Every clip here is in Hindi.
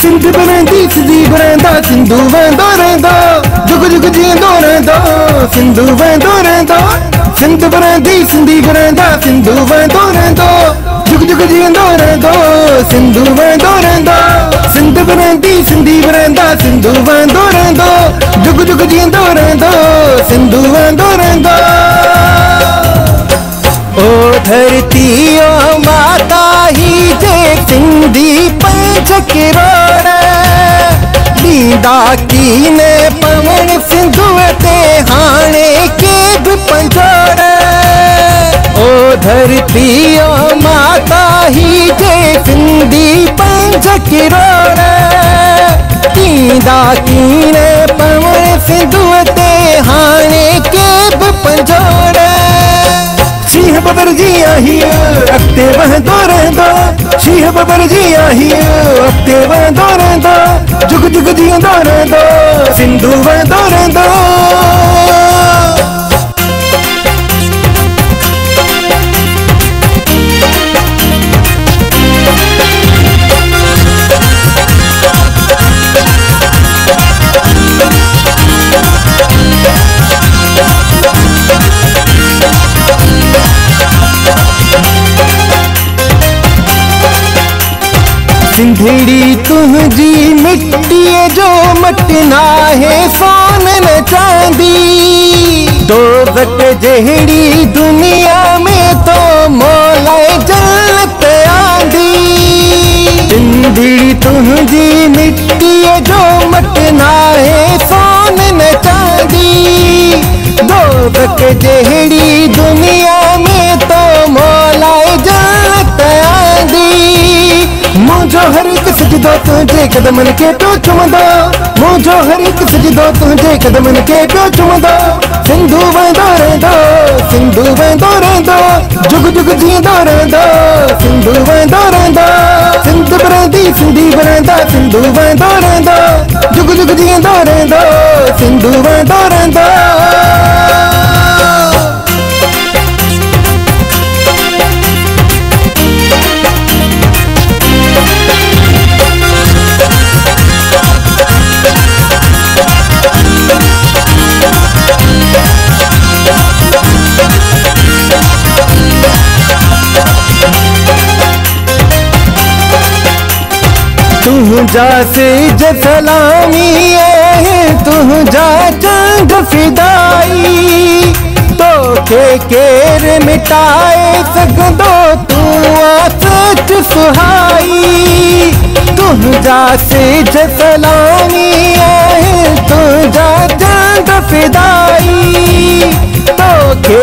सिंध बवेंदी सिधी घुराईंदा सिंधू वेंदो रहंदो, जुग जुग जीअंदो रहंदो, सिंधू वेंदो रहंदो, सिंध बवेंदी सिंधी घुराईंदा सिंधू वेंदो रहंदो, जुग जुग जीअंदो रहंदो, सिंधू वेंदो रहंदो, सिंध बवेंदी सिंधी घुराईंदा सिंधू वेंदो रहंदो, जुग जुग जीअंदो रहंदो, सिंधू वेंदो रहंदो। ओ धरती ओ माता ही जे सिंधी किरोड़ ॾींदा कीने पवन सिंधु ते हाणे के बि पंजोड़। ओ धरती ओ माता ही जे सिंधी पंच किरोड़ ॾींदा कीने पवन सिंधु ते हाणे के बि पंजोड़। बबर जी आही अक्ते वह दो शीह बबर जी आही अगते वह दो रेंदा जुग जुग जी जीअंदो सिंधु वह रहंदो। सिंधड़ी तुझी मिट्टी जो मटना है सोन चांदी। दो गट जहिड़ी सजदो कदमन के पियो चुमंदो। जो हर हिकु सजदो तुंहिंजे कदमन के पियो चुमदा। सिंधू वेंदो रहंदो, सिंधू वेंदो रहंदो। जुग जुग जींदो रहंदो, सिंधू वेंदो रहंदो। सिंध बरंदी, सिंधी बरंदा, सिंधू वेंदो रहंदो। जुग जुग जींदो रहंदो, सिंधू वेंदो रहंदो। तुझा से सलामी है तुझा चंद फिदाई। तो के केर मिटाए सघंदो तू सच सुहाई। तुझा से सलामी है तुझा चंद फिदाई। तो के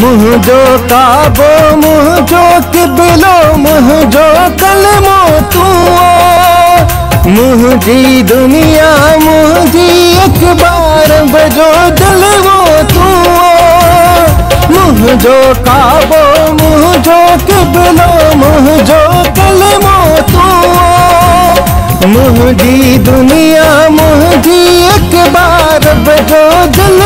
मुंहिंजो काबो मुंहिंजो किबलो मुंहिंजो कलमो तूं मुंहिंजी दुनिया मुंहिंजी अखबार बजो जलवो तूं मुंहिंजो काबो मुंहिंजो किबलो मुंहिंजो कलमो तूं मुंहिंजी दुनिया मुंहिंजी अखबार बजो जलवो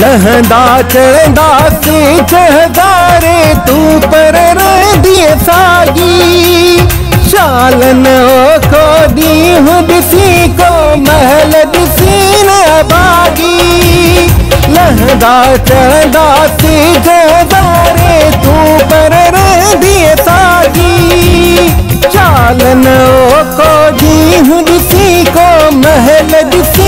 लहंदा चढ़ंदा से चहदारे तू पर रहंदीअ सागी। शालन दी हूँ दिसी को, महल दिसी न बागी। लहंदा चढ़ंदा से चहदारे तू पर रहंदीअ सागी। चालन को दी हूँ दिसी को, महल दिसी